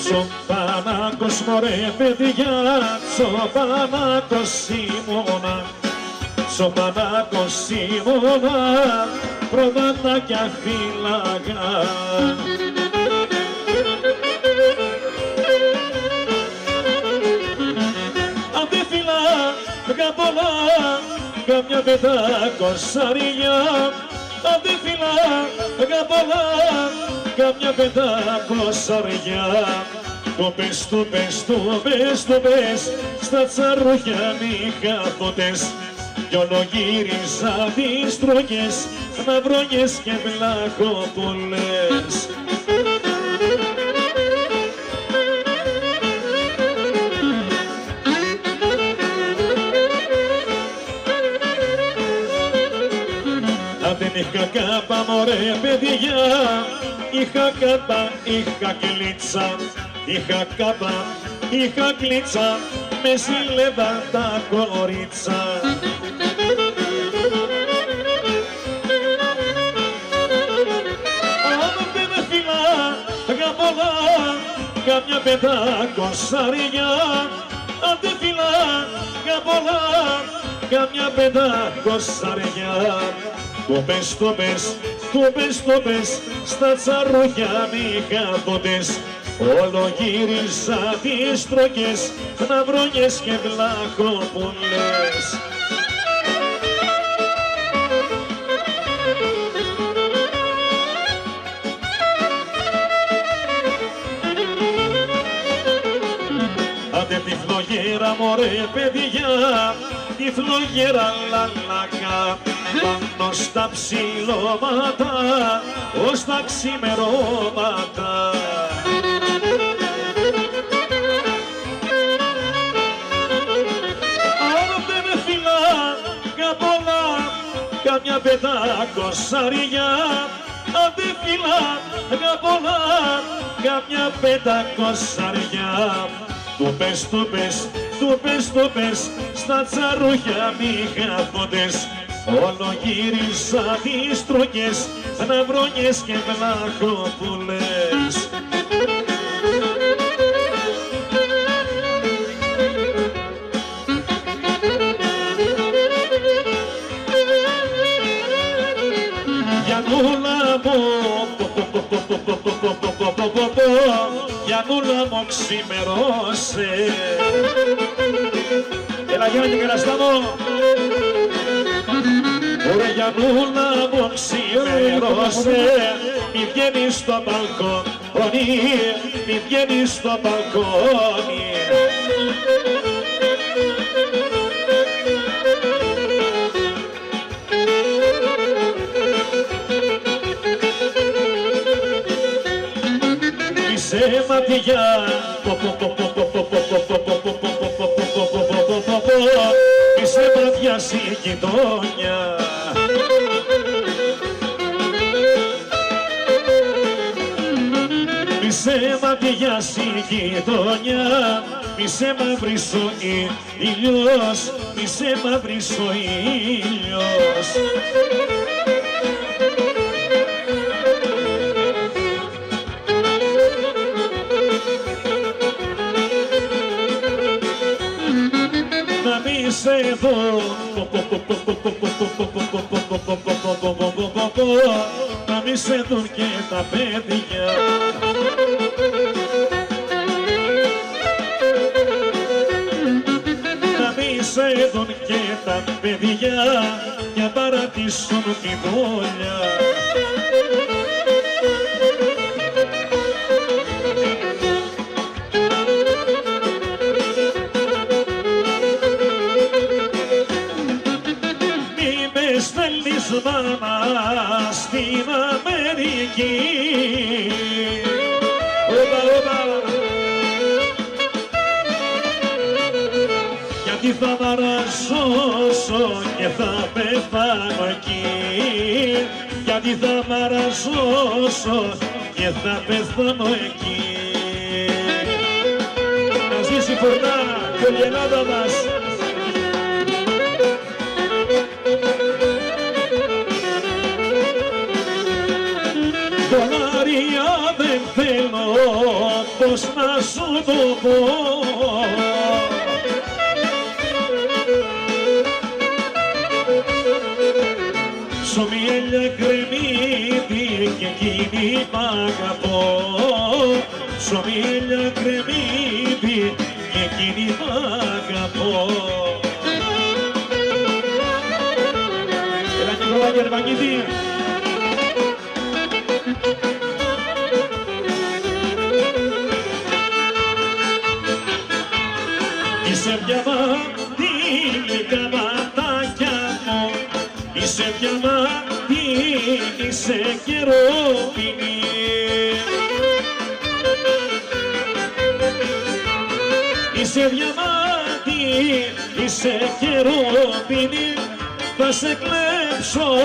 Τσοπανάκος μωρέ παιδιά, τσοπανάκος ήμουνα. Τσοπανάκος ήμουνα, προβατάκια φύλαγα Αν δεν φύλαγα πολλά, καμιά πεντακοσαριά. Αν δεν φύλαγα πολλά, καμιά πεντακοσαριά το πες, το πες, το πες, το πες, στα τσαρούχια μη χαθότες κι όλο γύριζα τις τρογές, μαυρόγες και βλαχοπουλές. Δεν είχα κάπα μωρέ παιδιά, είχα κάπα, είχα κλίτσα, είχα κάπα, είχα κλίτσα, με ζήλευα τα κορίτσα. Αν δεν με φυλάγα πολλά, καμιά πεντακοσαριά, αν δεν φυλάγα πολλά, καμιά πεντακοσαριά. Το πες, το πες, το πες, το πες, στα τσαρούχια μη χαθότες, Όλο γύρισα τις τροχές, ναυρώνιες και βλαχοπουλές. Άντε τη φλογέρα μωρέ παιδιά, τη φλογέρα λαλακά, πάνω στα ψηλώματα, ως τα ξημερώματα. Αν δεν με φυλάγα πολλά, καμιά πεντακοσαριά, αν δεν φυλάγα πολλά, καμιά πεντακοσαριά. Του πες, του πες, του πες, του πες, στα τσαρούχια μη χαθότες, όλο γύρισα τις τροχές, ναυρώνιες και βλαχοπουλές. Γιανούλα μου, Γιανούλα μου ξημερώσες. Έλα Γιάννη κεραστά μου. Ωραία Γιανούλα μου ξημερώσε, μη βγαίνεις στο μπαλκόνι, μη βγαίνεις στο μπαλκόνι. Είσαι ματιά, είσαι γειτόνια. Μη σε μαδιάσει η γειτονιά, μη σε μαυρίσει ο ήλιος, μη σε μαυρίσει ο ήλιος. Να μη σε δω να μη σε δουν και τα παιδιά. Να μη σε δουν και τα παιδιά. Για παρατήσουν τη δόλια στην Αμερική Όπα, όπα. Γιατί θα μαραζώσω και θα πεθάνω εκεί. Γιατί θα μαραζώσω και θα πεθάνω εκεί. Να ζήσει φορτά και όλη η Ελλάδα μας πως να σου το πω Σομιέλια κρεμίδι και εκείνη μ' αγαπώ Σομιέλια κρεμίδι και εκείνη μ' αγαπώ Έλα και κολλάγια μαντήλι, είσαι καιρόπινη Είσαι μια μαντήλι, είσαι καιρόπινη Θα σε κλέψω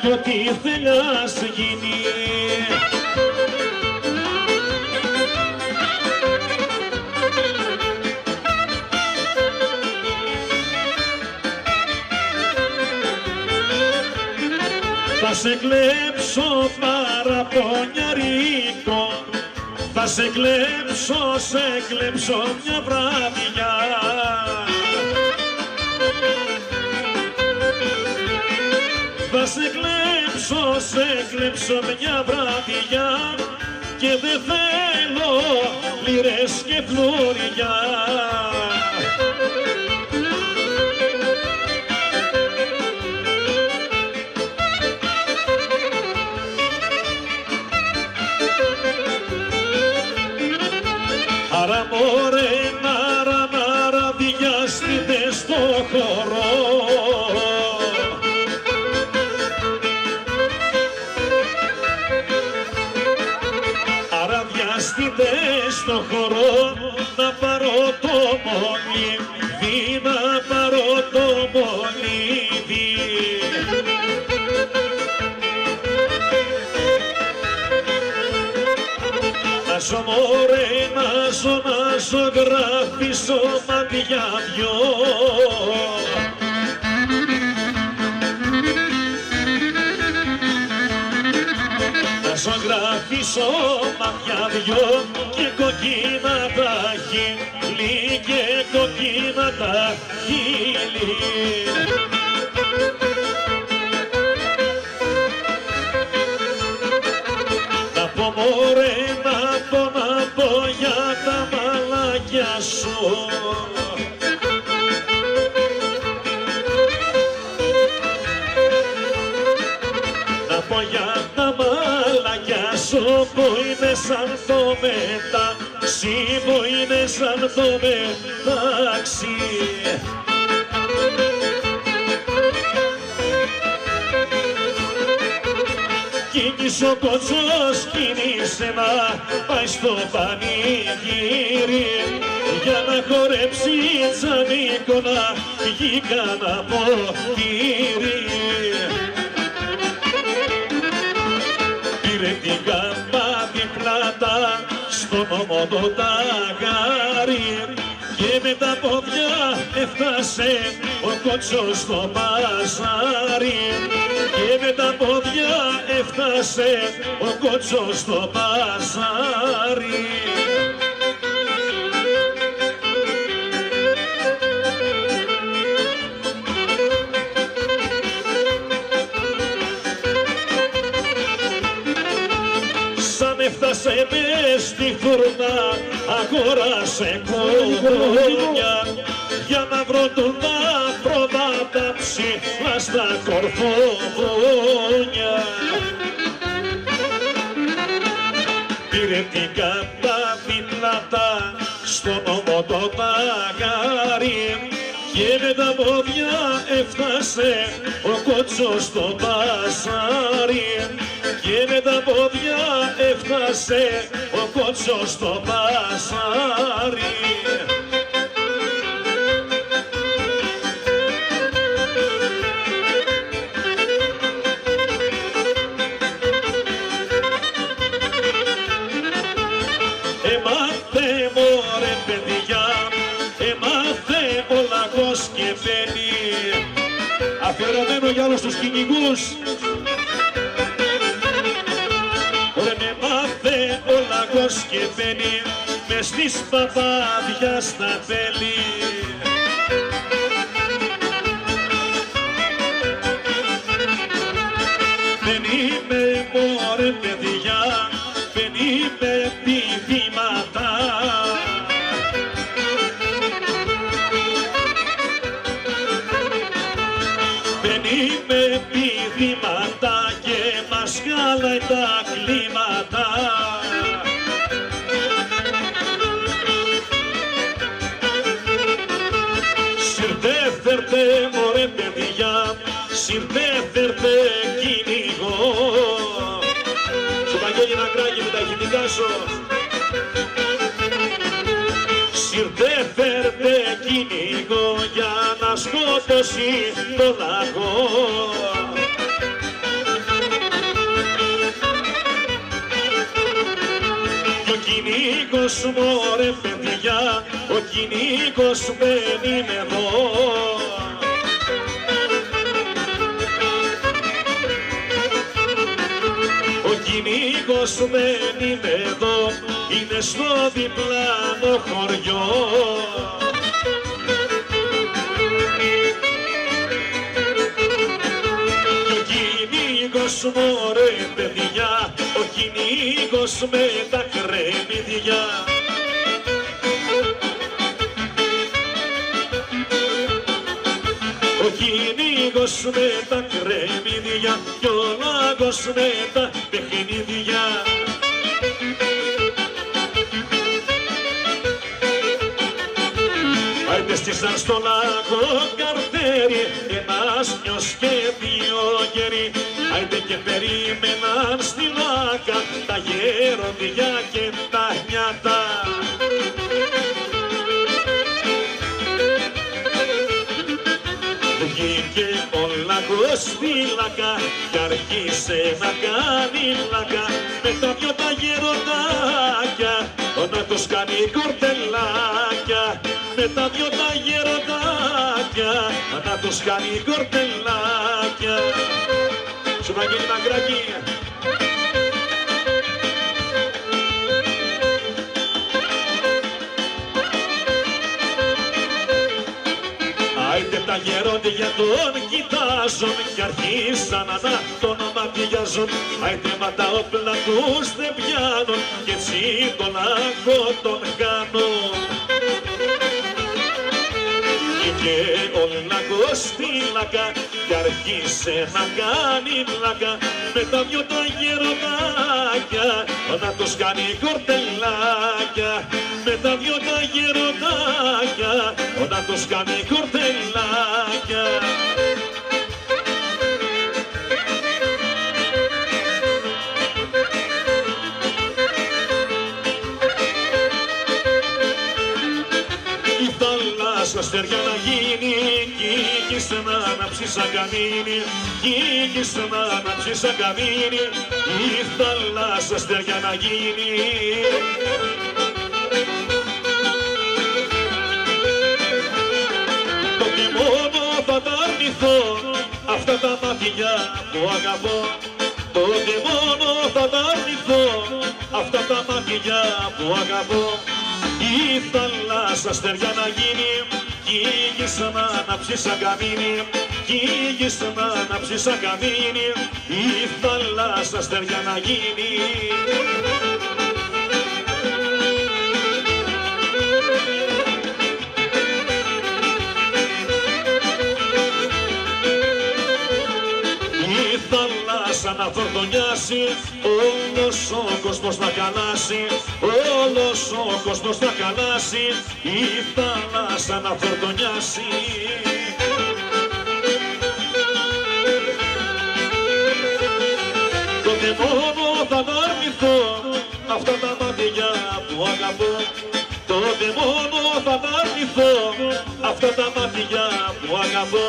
κι ό,τι θέλας γίνει Θα σε κλέψω παραπονιαρίκο Θα σε κλέψω, σε κλέψω μια βράδια Θα σε κλέψω, σε κλέψω μια βράδια Και δεν θέλω λίρες και φλουριά στο χώρο να πάρω το μολύβι να πάρω το μολύβι Να ζω μωρέ, να ζω, να ζω, γράφισω μάτια δυο. Γράφισω μάτια δυο και κοκκίνα τα χείλη και κοκκίνα τα χείλη. Να πω μωρέ, να πω, να πω για τα μαλάκια σου που είναι σαν το μετάξι που είναι σαν το μετάξι Κίνησε ο κοτσός, κίνησε να πάει στο πανηγύρι για να χορέψει τσανίκο να βγει κανένα ποτήρι. Στον ώμο το ταγάρι και με τα πόδια έφτασε ο κότσος στο παζάρι. Και με τα πόδια έφτασε ο κότσος στο παζάρι στη φουρνά αγόρασε κουδούνια για να βρω του να προβάτα ψηλά στα κορφόνια. Πήρε την καταπινάτα στον ώμο το ταγάρι και με τα πόδια έφτασε ο κότσος στο παζάρι και με τα πόδια έφτασε ο κότσος στο παζάρι. Έμαθε μωρέ παιδιά, έμαθε ο λαγός και μπαίνει αφιερωμένο για όλους τους κυνηγούς. Κάθε ο λαγός και μπαίνει μες στις παπάδια στα τέλη. Δεν είμαι μωρέ παιδιά, δεν είμαι πηδήματα. Δεν είμαι πηδήματα και μας χάλαει τα κλίματα. Να σκότωσει το λαγό. Και ο κυνήγος μωρέ παιδιά, ο κυνήγος δεν είναι εδώ. Ο κυνήγος δεν είναι εδώ, είναι στο διπλάνο χωριό. Κυνήγος μωρέ παιδιά, ο κυνήγος με τα κρέμμυδια. Ο κυνήγος με τα κρέμμυδια και ο λάγος με τα παιχνίδια. Άιντε στήσαν στο λάγο καρτέρι ένας νιος και δύο γεροί Άιντε και περίμεναν στη λάκα τα γέροντια και τα νιάτα. Βγήκε ο λαγός στη λακά κι άρχισε να κάνει λακά με τα δυο τα γεροντάκια να τους κάνει κορτελάκια. Με τα δυο τα γεροντάκια να τους κάνει κορτελάκια Σου Βαγγέλη Μαγκράκη. Άιντε τα γερόντια τον κοιτάζουν και αρχίσαν να τον ματιάζουν Άιντε μα τα όπλα τους δεν πιάνουν και έτσι τον άγχο τον κάνουν Βγήκε ο λαγός στη λακά και αρχίσε να κάνει λακά με τα δυο τα γεροντάκια να τους κάνει κορτελάκια με τα δυο τα γεροντάκια να τους κάνει κορτελάκια θάλασσα αστέρια να γίνει. Κι να ανάψει σαν καμίνι κι να ανάψει σαν καμίνι η θάλασσα αστέρια να γίνει. Τότε μόνο θα τα αρνηθώ. Αυτά τα μάτια που αγαπώ. Τότε μόνο θα τα αρνηθώ αυτά τα μάτια που αγαπώ η θάλασσα στεριά να γίνει. Κι η γης να ανάψει σαν καμίνι κι η γης να ανάψει σαν καμίνι η θάλασσα στεριά να γίνει θάλασσα να φορτωνιάσει όλος ο κόσμος να καλάσει όλος ο κόσμος να καλάσει η θάλασσα να φορτωνιάσει. Τότε μόνο θα τα αρνηθώ αυτά τα μάτια που αγαπώ. Τότε μόνο θα τα αρνηθώ αυτά τα μάτια που αγαπώ.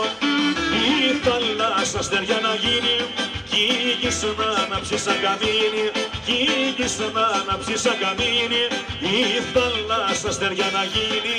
Η θάλασσα στεριά να γίνει κι η γης να ανάψει σαν καμίνι. Κι η γης να ανάψει σαν καμίνι. Η θάλασσα στεριά να γίνει